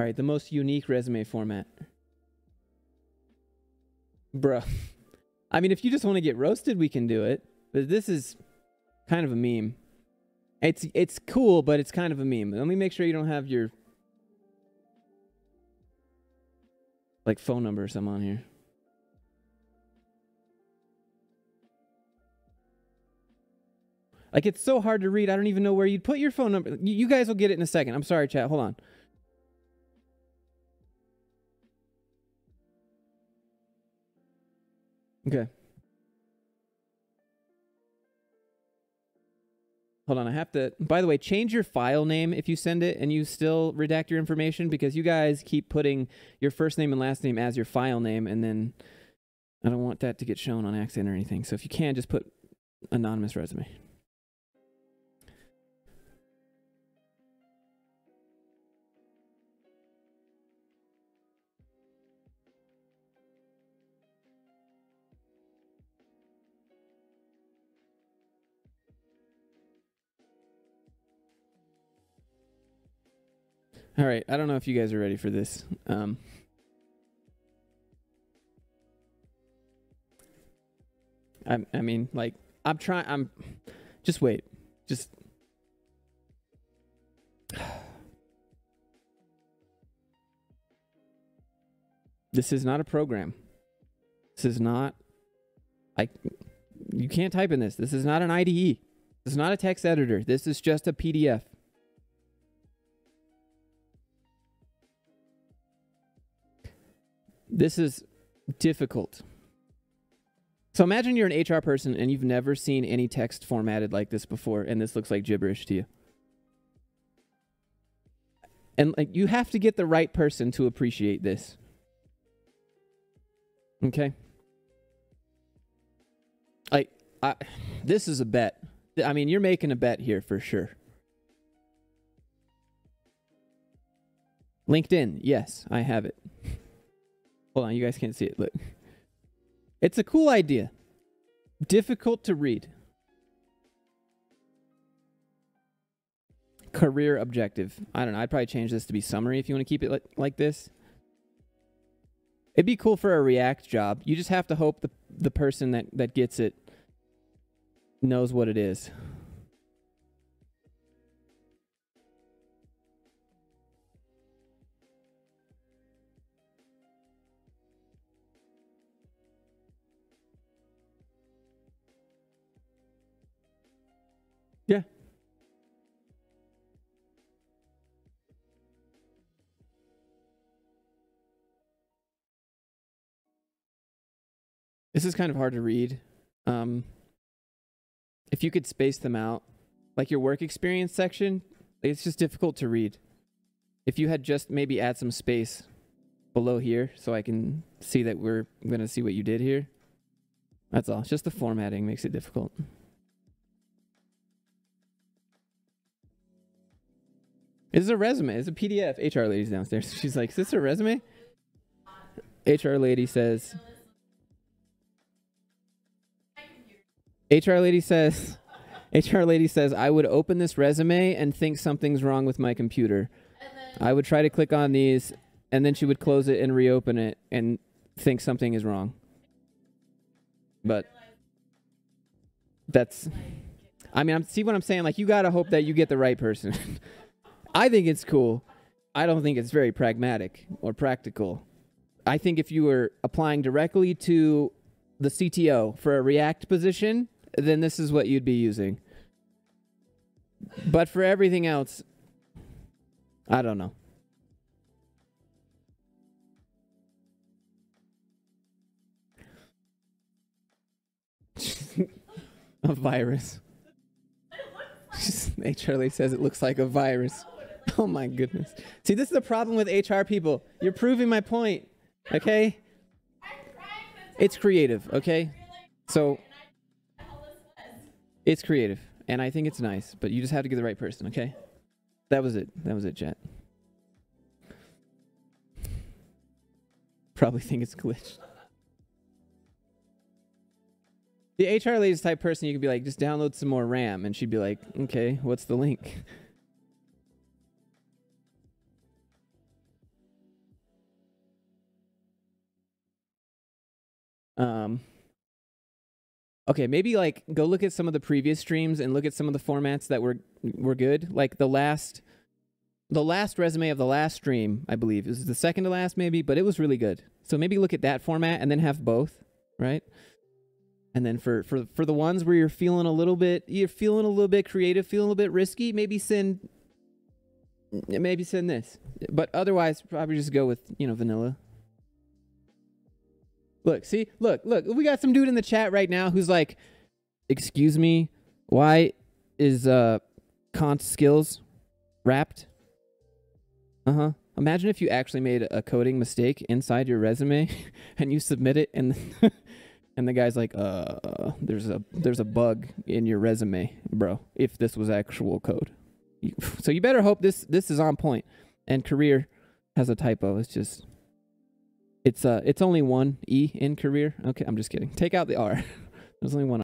All right, the most unique resume format. Bro. I mean, if you just want to get roasted, we can do it. But this is kind of a meme. It's it's cool, but it's kind of a meme. Let me make sure you don't have your like phone number or something on here. Like it's so hard to read. I don't even know where you'd put your phone number. You guys will get it in a second. I'm sorry, chat. Hold on. Okay. Hold on, I have to. By the way, change your file name if you send it and you still redact your information because you guys keep putting your first name and last name as your file name, and then I don't want that to get shown on accident or anything. So if you can, just put anonymous resume. All right, I don't know if you guys are ready for this. Um, I, I mean, like, I'm trying. I'm. Just wait. Just. This is not a program. This is not. I. You can't type in this. This is not an IDE. This is not a text editor. This is just a PDF. This is difficult. So imagine you're an HR person and you've never seen any text formatted like this before, and this looks like gibberish to you. And like you have to get the right person to appreciate this. Okay? Like I this is a bet. I mean, you're making a bet here for sure. LinkedIn, yes, I have it. Hold on, you guys can't see it. Look. It's a cool idea. Difficult to read. Career objective. I don't know. I'd probably change this to be summary if you want to keep it like, like this. It'd be cool for a React job. You just have to hope the the person that, that gets it knows what it is. This is kind of hard to read. Um, if you could space them out, like your work experience section, it's just difficult to read. If you had just maybe add some space below here so I can see that we're going to see what you did here. That's all. Just the formatting makes it difficult. This is a resume. It's a PDF. HR lady's downstairs. She's like, "Is this a resume?" HR lady says. HR lady says. HR lady says, "I would open this resume and think something's wrong with my computer. I would try to click on these, and then she would close it and reopen it and think something is wrong." But that's. I mean, I'm see what I'm saying. Like, you gotta hope that you get the right person. I think it's cool. I don't think it's very pragmatic or practical. I think if you were applying directly to the CTO for a React position, then this is what you'd be using. But for everything else, I don't know. a virus. HR says it looks like a virus. Oh my goodness. See, this is the problem with HR people. You're proving my point. Okay? It's creative, okay? So it's creative, and I think it's nice, but you just have to get the right person, okay? That was it. That was it, chat. Probably think it's glitched. The HR lady's type person, you could be like, just download some more RAM, and she'd be like, okay, what's the link? Um okay maybe like go look at some of the previous streams and look at some of the formats that were were good. Like the last the last resume of the last stream i believe. Is the second to last maybe but it was really good. So maybe look at that format and then have both right? And then for for for the ones where you're feeling a little bit you're feeling a little bit creative feeling a little bit risky maybe send maybe send this. But otherwise probably just go with you know vanilla Look, see, look, look. We got some dude in the chat right now who's like, "Excuse me, why is uh const skills wrapped?" Uh huh. Imagine if you actually made a coding mistake inside your resume and you submit it, and and the guy's like, "Uh, there's a there's a bug in your resume, bro. If this was actual code, so you better hope this this is on point." And career has a typo. It's just it's uh it's only one E in career. Okay, I'm just kidding. Take out the R. There's only one